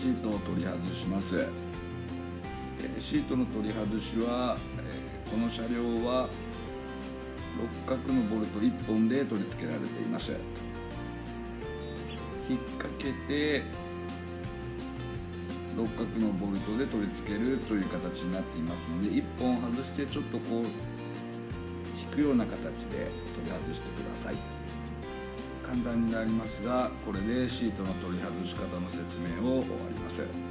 シートを取り外します。シートの取り外しはこの車両は六角のボルト1本で取り付けられています。引っ掛けて六角のボルトで取り付けるという形になっていますので1本外してちょっとこう引くような形で取り外してください。簡単になりますがこれでシートの取り外し方の説明を終わります。